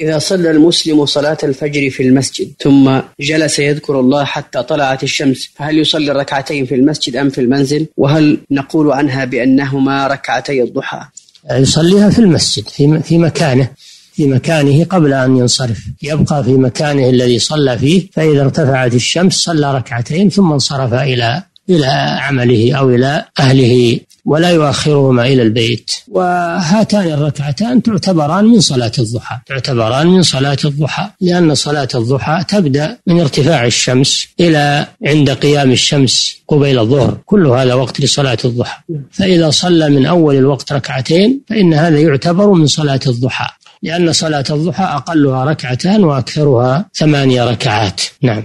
إذا صلى المسلم صلاة الفجر في المسجد ثم جلس يذكر الله حتى طلعت الشمس فهل يصلي الركعتين في المسجد أم في المنزل؟ وهل نقول عنها بأنهما ركعتي الضحى؟ يصليها في المسجد في مكانه في مكانه قبل أن ينصرف. يبقى في مكانه الذي صلى فيه فإذا ارتفعت الشمس صلى ركعتين ثم انصرف إلى إلى عمله أو إلى أهله. ولا يؤخرهما إلى البيت. وهاتان الركعتان تعتبران من صلاة الضحى. تعتبران من صلاة الضحى لأن صلاة الضحى تبدأ من ارتفاع الشمس إلى عند قيام الشمس قبيل الظهر. كل هذا وقت لصلاة الضحى. فإذا صلى من أول الوقت ركعتين فإن هذا يعتبر من صلاة الضحى. لأن صلاة الضحى أقلها ركعتان وأكثرها ثمانية ركعات. نعم.